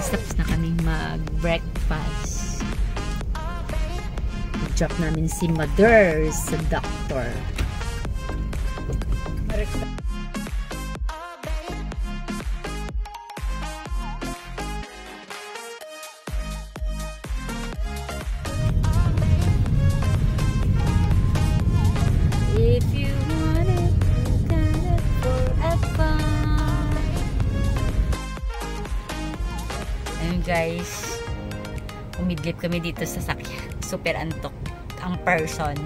guys, tapos na kami mag-breakfast. Drop namin si Mother sa doctor. If umidlip kami dito sa sakyan. Super antok ang person.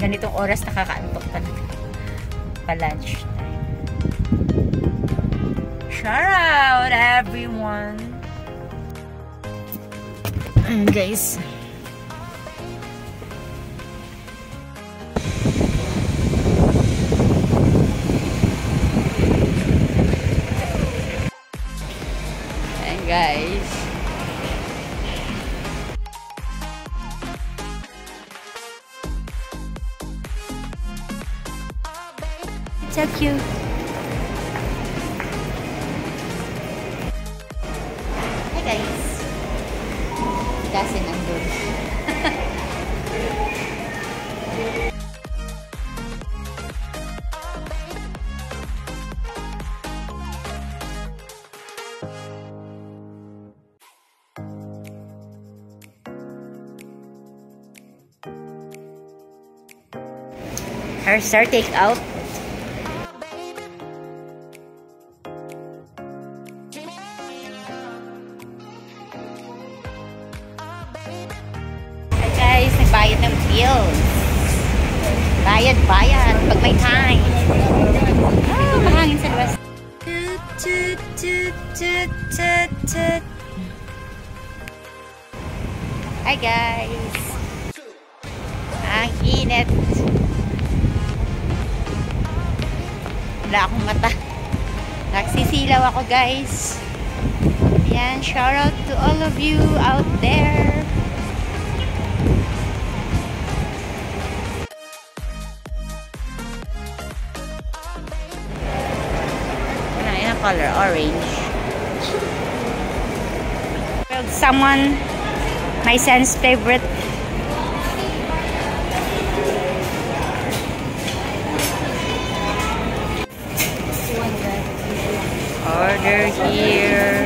Ganitong oras nakakaantok talaga. Pa-lunch time. Shout out everyone! Ayun guys. So cute. Hi guys. Kasi nandun. Her sir take out. Guys, nagbayad ng bills. Bayad, bayad. Pag may time. Ah, mahangin sa labas. Hi guys. Ang init. Wala akong mata. Nagsisilaw ako guys. Yan, shout out to all of you out there. Color? Orange. Well, someone, my son's favorite. Order here.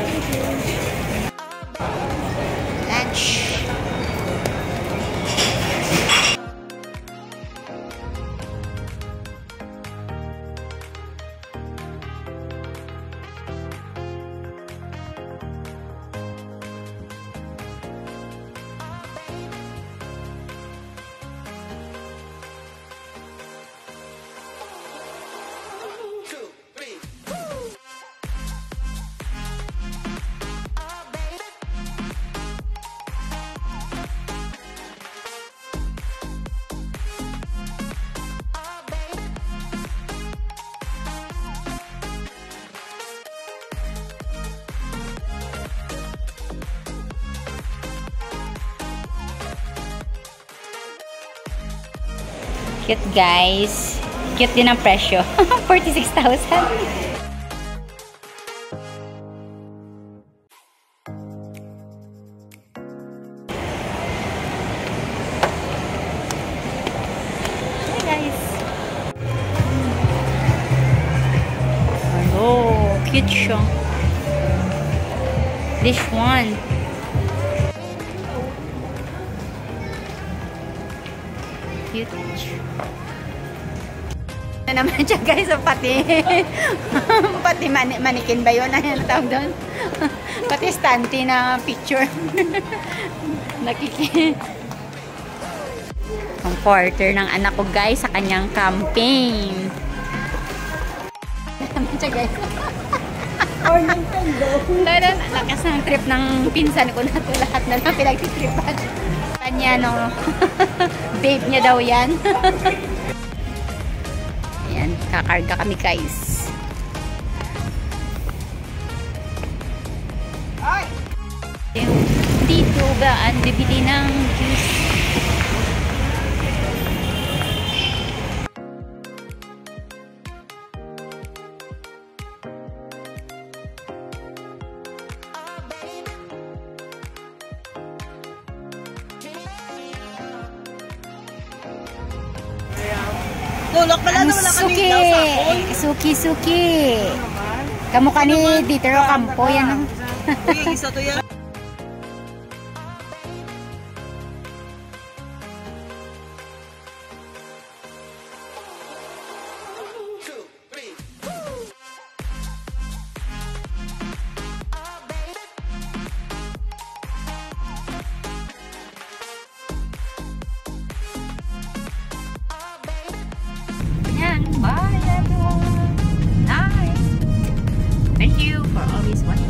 Cute guys. Cute din ang presyo. 46,000. Hi guys. Hello. Cute siya. This one. Cute. Na naman siya guys, ang pati pati mani manikin ba yun? Ano tawag doon? pati stante na picture. Nakiki comforter ng anak ko guys sa kanyang campaign. naman siya guys. Or Nintendo. Lalo, lakas ng trip ng pinsan ko na to. Lahat na lang pinagtitripan. Kanya, no? Babe niya daw yan. Ayan, kakarga kami guys. Ay! Dito ba ang bibili ng juice? Tulok pala Ang na wala kami daw sa akin. Suki, suki. Kamukha ni Ditero Campo yan. oh. Uy, isa to yan. Yan, bye